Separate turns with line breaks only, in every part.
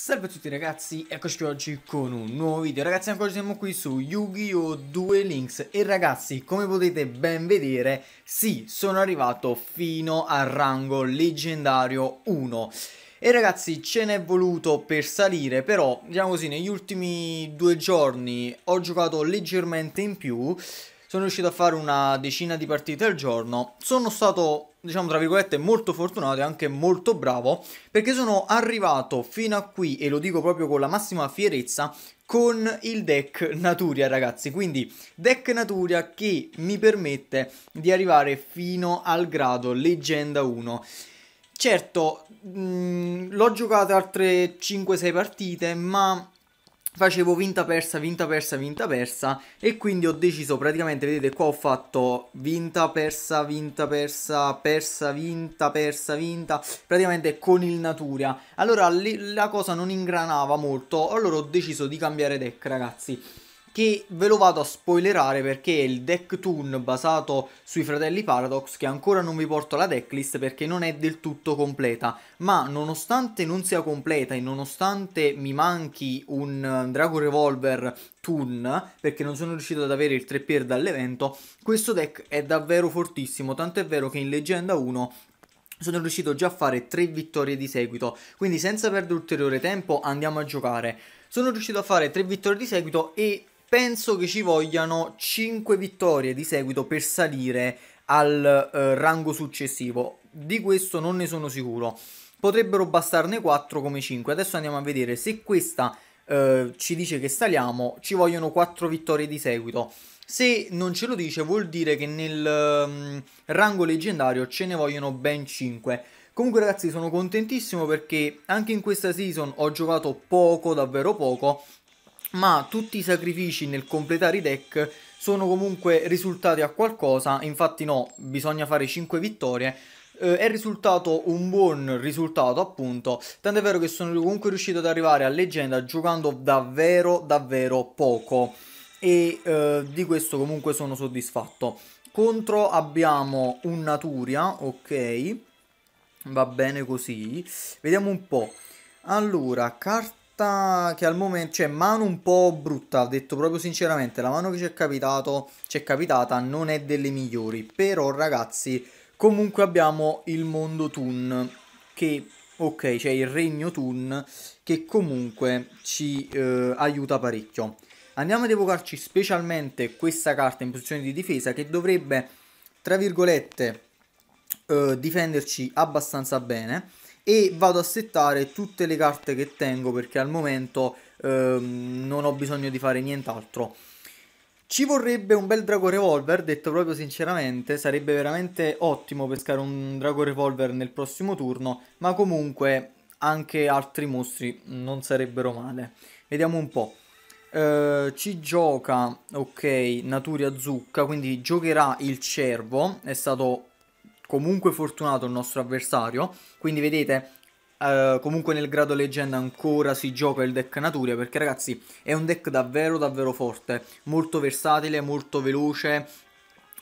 Salve a tutti ragazzi, eccoci oggi con un nuovo video Ragazzi ancora siamo qui su Yu-Gi-Oh! Due Links E ragazzi, come potete ben vedere, sì, sono arrivato fino al rango leggendario 1 E ragazzi, ce n'è voluto per salire Però, diciamo così, negli ultimi due giorni ho giocato leggermente in più sono riuscito a fare una decina di partite al giorno. Sono stato, diciamo tra virgolette, molto fortunato e anche molto bravo perché sono arrivato fino a qui e lo dico proprio con la massima fierezza con il deck Naturia ragazzi. Quindi deck Naturia che mi permette di arrivare fino al grado leggenda 1 certo mh, l'ho giocato altre 5-6 partite ma facevo vinta persa, vinta persa, vinta persa e quindi ho deciso praticamente, vedete qua ho fatto vinta persa, vinta persa, persa, vinta, persa, vinta, praticamente con il Naturia. Allora la cosa non ingranava molto, allora ho deciso di cambiare deck ragazzi che ve lo vado a spoilerare perché è il deck toon basato sui fratelli Paradox che ancora non vi porto la decklist perché non è del tutto completa. Ma nonostante non sia completa e nonostante mi manchi un eh, Dragon Revolver toon perché non sono riuscito ad avere il 3 per dall'evento questo deck è davvero fortissimo. Tanto è vero che in leggenda 1 sono riuscito già a fare 3 vittorie di seguito. Quindi senza perdere ulteriore tempo andiamo a giocare. Sono riuscito a fare 3 vittorie di seguito e penso che ci vogliano 5 vittorie di seguito per salire al eh, rango successivo. Di questo non ne sono sicuro. Potrebbero bastarne 4 come 5. Adesso andiamo a vedere se questa eh, ci dice che saliamo, ci vogliono 4 vittorie di seguito. Se non ce lo dice vuol dire che nel um, rango leggendario ce ne vogliono ben 5. Comunque ragazzi sono contentissimo perché anche in questa season ho giocato poco, davvero poco, ma tutti i sacrifici nel completare i deck sono comunque risultati a qualcosa, infatti no, bisogna fare 5 vittorie, eh, è risultato un buon risultato appunto, tanto è vero che sono comunque riuscito ad arrivare a leggenda giocando davvero davvero poco. E eh, di questo comunque sono soddisfatto. Contro abbiamo un Naturia, ok, va bene così, vediamo un po'. Allora, carta carta che al momento, cioè mano un po' brutta, detto proprio sinceramente, la mano che ci è capitato, ci è capitata non è delle migliori, però ragazzi, comunque abbiamo il mondo Toon che ok, c'è il regno Toon che comunque ci eh, aiuta parecchio. Andiamo ad evocarci specialmente questa carta in posizione di difesa che dovrebbe, tra virgolette, eh, difenderci abbastanza bene e vado a settare tutte le carte che tengo perché al momento ehm, non ho bisogno di fare nient'altro. Ci vorrebbe un bel Drago Revolver, detto proprio sinceramente, sarebbe veramente ottimo pescare un Drago Revolver nel prossimo turno, ma comunque anche altri mostri non sarebbero male. Vediamo un po'. Uh, ci gioca, ok, Naturia Zucca, quindi giocherà il cervo, è stato comunque fortunato il nostro avversario, quindi vedete Uh, comunque nel grado leggenda ancora si gioca il deck Naturia perché ragazzi è un deck davvero davvero forte, molto versatile, molto veloce,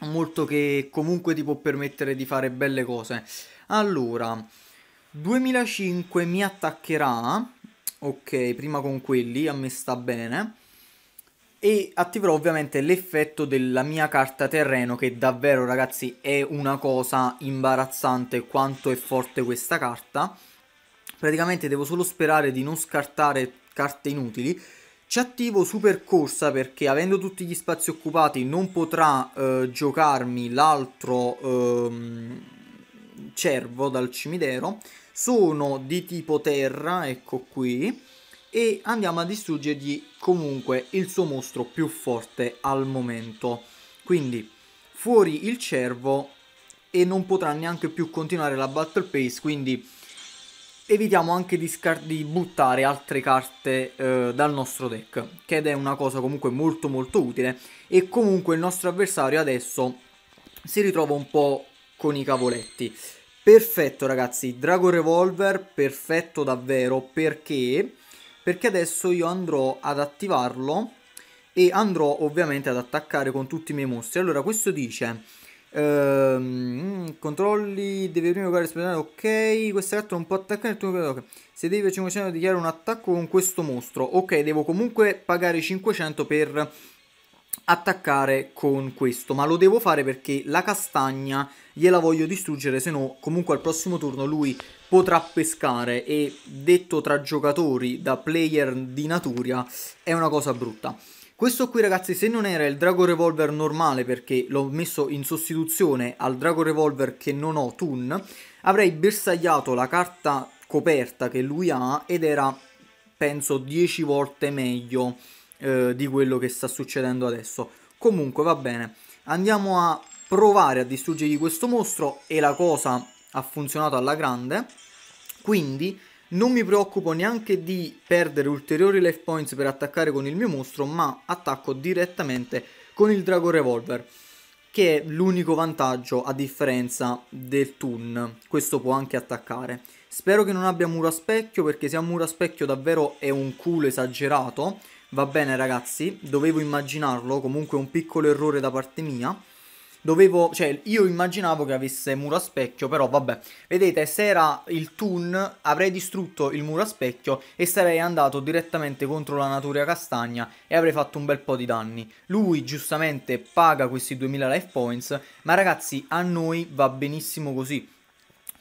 molto che comunque ti può permettere di fare belle cose. Allora, 2005 mi attaccherà, ok, prima con quelli, a me sta bene e attiverò ovviamente l'effetto della mia carta terreno che davvero ragazzi è una cosa imbarazzante quanto è forte questa carta. Praticamente devo solo sperare di non scartare carte inutili. Ci attivo super corsa perché avendo tutti gli spazi occupati non potrà eh, giocarmi l'altro ehm, cervo dal cimitero. Sono di tipo terra ecco qui e andiamo a distruggergli comunque il suo mostro più forte al momento. Quindi fuori il cervo e non potrà neanche più continuare la battle pace, quindi evitiamo anche di, di buttare altre carte eh, dal nostro deck, che è una cosa comunque molto molto utile e comunque il nostro avversario adesso si ritrova un po' con i cavoletti. Perfetto ragazzi, Dragon Revolver, perfetto davvero perché perché adesso io andrò ad attivarlo e andrò ovviamente ad attaccare con tutti i miei mostri. Allora questo dice... Ehm, controlli, devi prima giocare esplodere, ok. Questa carta non può attaccare okay. Se devi 500 dichiara un attacco con questo mostro. Ok, devo comunque pagare 500 per attaccare con questo, ma lo devo fare perché la castagna gliela voglio distruggere, se no comunque al prossimo turno lui potrà pescare e detto tra giocatori da player di natura è una cosa brutta. Questo qui ragazzi se non era il Drago Revolver normale perché l'ho messo in sostituzione al Drago Revolver che non ho Toon, avrei bersagliato la carta coperta che lui ha ed era penso 10 volte meglio eh, di quello che sta succedendo adesso. Comunque va bene, andiamo a provare a distruggergli questo mostro e la cosa ha funzionato alla grande. Quindi non mi preoccupo neanche di perdere ulteriori life points per attaccare con il mio mostro, ma attacco direttamente con il Drago Revolver, che è l'unico vantaggio a differenza del Toon. Questo può anche attaccare. Spero che non abbia muro a specchio, perché se ha muro a specchio davvero è un culo esagerato. Va bene ragazzi, dovevo immaginarlo, comunque un piccolo errore da parte mia. Dovevo, cioè, io immaginavo che avesse muro a specchio, però vabbè. Vedete, se era il Toon, avrei distrutto il muro a specchio e sarei andato direttamente contro la natura castagna e avrei fatto un bel po' di danni. Lui, giustamente, paga questi 2000 life points, ma ragazzi, a noi va benissimo così.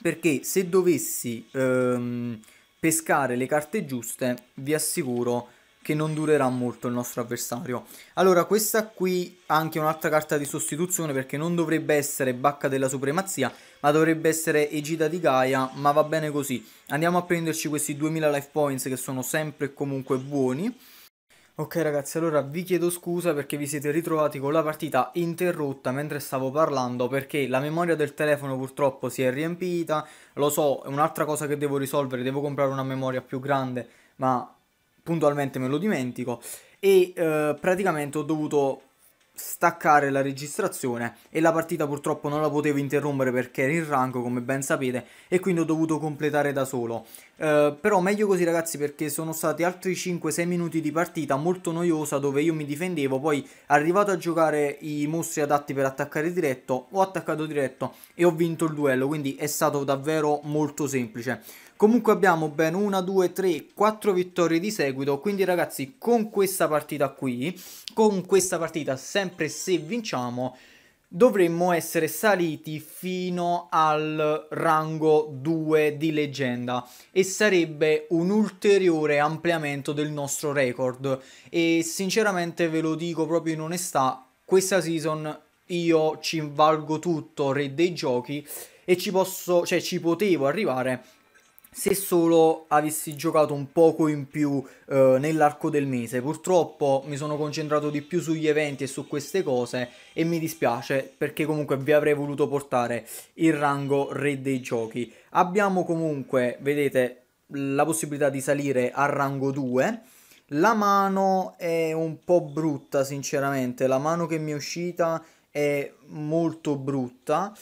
Perché se dovessi ehm, pescare le carte giuste, vi assicuro che non durerà molto il nostro avversario. Allora, questa qui ha anche un'altra carta di sostituzione perché non dovrebbe essere Bacca della Supremazia, ma dovrebbe essere Egida di Gaia, ma va bene così. Andiamo a prenderci questi 2000 life points che sono sempre e comunque buoni. Ok ragazzi, allora vi chiedo scusa perché vi siete ritrovati con la partita interrotta mentre stavo parlando perché la memoria del telefono purtroppo si è riempita, lo so, è un'altra cosa che devo risolvere, devo comprare una memoria più grande, ma puntualmente me lo dimentico e eh, praticamente ho dovuto staccare la registrazione e la partita purtroppo non la potevo interrompere perché era in rango come ben sapete e quindi ho dovuto completare da solo. Uh, però meglio così ragazzi perché sono stati altri 5-6 minuti di partita molto noiosa dove io mi difendevo poi arrivato a giocare i mostri adatti per attaccare diretto ho attaccato diretto e ho vinto il duello quindi è stato davvero molto semplice Comunque abbiamo ben 1, 2, 3, 4 vittorie di seguito, quindi ragazzi con questa partita qui, con questa partita sempre se vinciamo, dovremmo essere saliti fino al rango 2 di leggenda e sarebbe un ulteriore ampliamento del nostro record. E sinceramente ve lo dico proprio in onestà, questa season io ci valgo tutto re dei giochi e ci posso, cioè ci potevo arrivare se solo avessi giocato un poco in più eh, nell'arco del mese. Purtroppo mi sono concentrato di più sugli eventi e su queste cose e mi dispiace perché comunque vi avrei voluto portare il rango re dei giochi. Abbiamo comunque, vedete, la possibilità di salire al rango 2. La mano è un po' brutta, sinceramente. La mano che mi è uscita è molto brutta.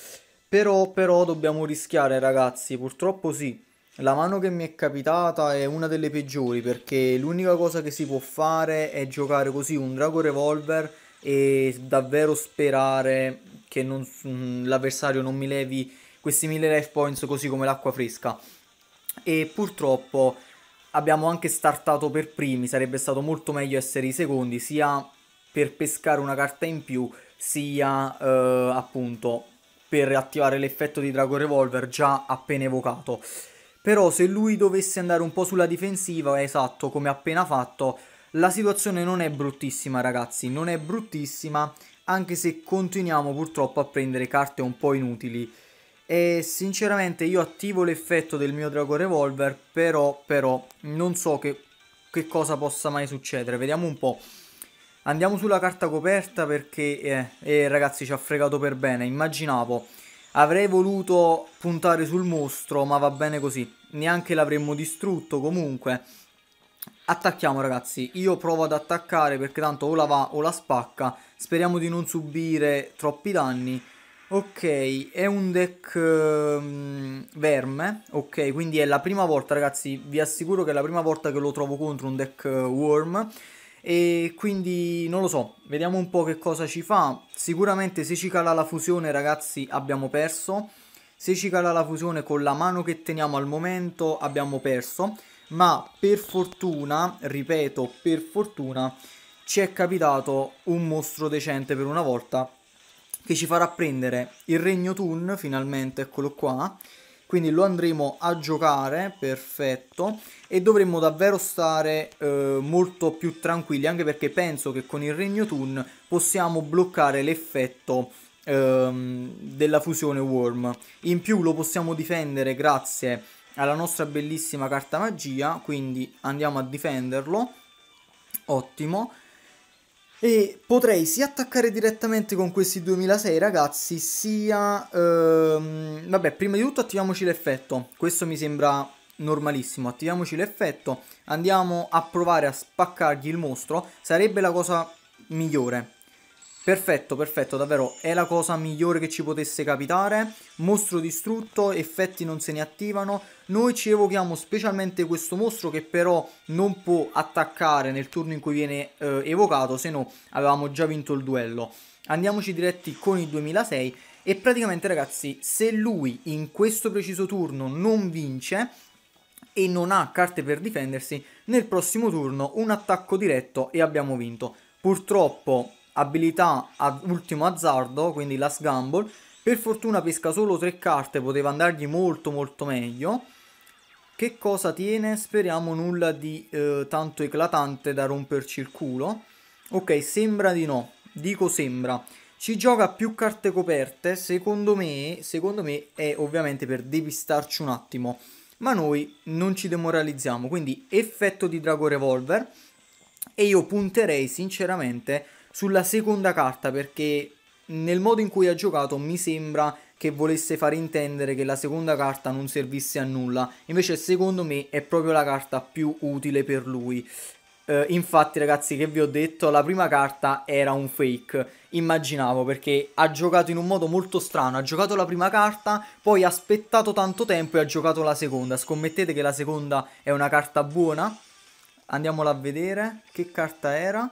Però, però dobbiamo rischiare, ragazzi. Purtroppo sì. La mano che mi è capitata è una delle peggiori perché l'unica cosa che si può fare è giocare così un Drago Revolver e davvero sperare che mm, l'avversario non mi levi questi 1000 life points così come l'acqua fresca. E purtroppo abbiamo anche startato per primi, sarebbe stato molto meglio essere i secondi sia per pescare una carta in più sia eh, appunto per attivare l'effetto di Drago Revolver già appena evocato. Però se lui dovesse andare un po' sulla difensiva, esatto, come appena fatto, la situazione non è bruttissima ragazzi, non è bruttissima, anche se continuiamo purtroppo a prendere carte un po' inutili. E sinceramente io attivo l'effetto del mio Drago Revolver, però, però, non so che, che cosa possa mai succedere, vediamo un po'. Andiamo sulla carta coperta perché, eh, eh, ragazzi ci ha fregato per bene, immaginavo Avrei voluto puntare sul mostro, ma va bene così. Neanche l'avremmo distrutto comunque. Attacchiamo ragazzi, io provo ad attaccare perché tanto o la va o la spacca. Speriamo di non subire troppi danni. Ok, è un deck um, verme, ok, quindi è la prima volta ragazzi, vi assicuro che è la prima volta che lo trovo contro un deck uh, worm e quindi non lo so, vediamo un po' che cosa ci fa. Sicuramente se ci cala la fusione ragazzi abbiamo perso, se ci cala la fusione con la mano che teniamo al momento abbiamo perso, ma per fortuna, ripeto, per fortuna ci è capitato un mostro decente per una volta che ci farà prendere il Regno Toon, finalmente, eccolo qua, quindi lo andremo a giocare, perfetto, e dovremmo davvero stare eh, molto più tranquilli, anche perché penso che con il Regno Toon possiamo bloccare l'effetto ehm, della fusione Worm. In più lo possiamo difendere grazie alla nostra bellissima carta magia, quindi andiamo a difenderlo, ottimo. E potrei sia attaccare direttamente con questi 2006 ragazzi, sia... Ehm, vabbè, prima di tutto attiviamoci l'effetto. Questo mi sembra normalissimo. Attiviamoci l'effetto. Andiamo a provare a spaccargli il mostro. Sarebbe la cosa migliore. Perfetto, perfetto, davvero è la cosa migliore che ci potesse capitare. Mostro distrutto, effetti non se ne attivano. Noi ci evochiamo specialmente questo mostro che però non può attaccare nel turno in cui viene eh, evocato, se no avevamo già vinto il duello. Andiamoci diretti con il 2006 e praticamente ragazzi, se lui in questo preciso turno non vince e non ha carte per difendersi, nel prossimo turno un attacco diretto e abbiamo vinto. Purtroppo abilità ad ultimo azzardo, quindi last gamble. Per fortuna pesca solo tre carte, poteva andargli molto molto meglio. Che cosa tiene? Speriamo nulla di eh, tanto eclatante da romperci il culo. Ok, sembra di no. Dico sembra. Ci gioca più carte coperte, secondo me, secondo me è ovviamente per depistarci un attimo. Ma noi non ci demoralizziamo, quindi effetto di Drago Revolver. E io punterei sinceramente sulla seconda carta perché nel modo in cui ha giocato mi sembra che volesse fare intendere che la seconda carta non servisse a nulla, invece secondo me è proprio la carta più utile per lui. Uh, infatti ragazzi che vi ho detto la prima carta era un fake. Immaginavo perché ha giocato in un modo molto strano. Ha giocato la prima carta poi ha aspettato tanto tempo e ha giocato la seconda. Scommettete che la seconda è una carta buona? Andiamola a vedere. Che carta era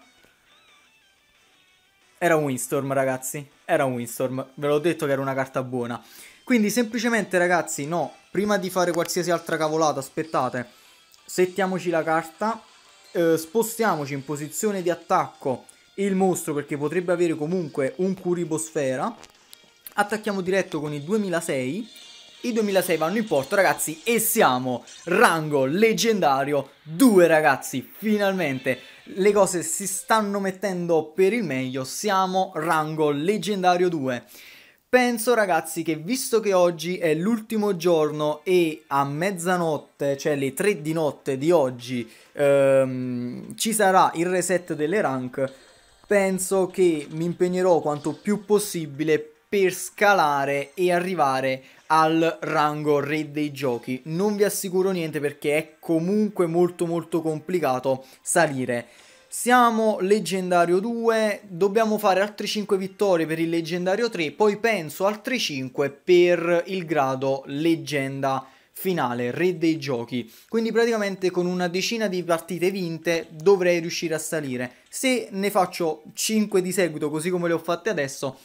era un Windstorm, ragazzi. Era un Windstorm. Ve l'ho detto che era una carta buona. Quindi semplicemente, ragazzi, no. Prima di fare qualsiasi altra cavolata, aspettate. Settiamoci la carta. Eh, spostiamoci in posizione di attacco il mostro perché potrebbe avere comunque un Curibosfera. Attacchiamo diretto con i 2006. I 2006 vanno in porto ragazzi e siamo rango leggendario. 2 ragazzi finalmente. Le cose si stanno mettendo per il meglio, siamo rango leggendario 2. Penso ragazzi che visto che oggi è l'ultimo giorno e a mezzanotte, cioè le 3 di notte di oggi, ehm, ci sarà il reset delle rank, penso che mi impegnerò quanto più possibile per scalare e arrivare al rango re dei giochi. Non vi assicuro niente perché è comunque molto molto complicato salire. Siamo leggendario 2, dobbiamo fare altre 5 vittorie per il leggendario 3, poi penso altre 5 per il grado leggenda finale, re dei giochi. Quindi praticamente con una decina di partite vinte dovrei riuscire a salire. Se ne faccio 5 di seguito così come le ho fatte adesso,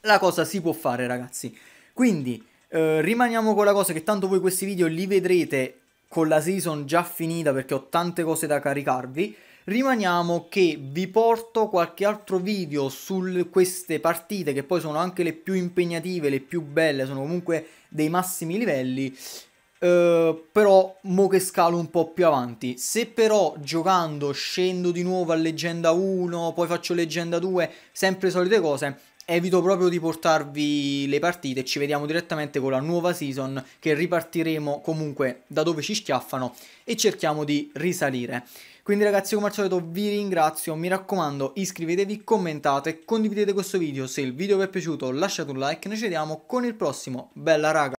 la cosa si può fare ragazzi. Quindi eh, rimaniamo con la cosa che tanto voi questi video li vedrete con la season già finita perché ho tante cose da caricarvi. Rimaniamo che vi porto qualche altro video su queste partite che poi sono anche le più impegnative, le più belle, sono comunque dei massimi livelli. Uh, però mo che scalo un po' più avanti se però giocando scendo di nuovo a leggenda 1 poi faccio leggenda 2 sempre solite cose evito proprio di portarvi le partite, ci vediamo direttamente con la nuova season che ripartiremo comunque da dove ci schiaffano e cerchiamo di risalire. Quindi ragazzi come al solito vi ringrazio, mi raccomando iscrivetevi, commentate, condividete questo video, se il video vi è piaciuto lasciate un like, noi ci vediamo con il prossimo, bella raga!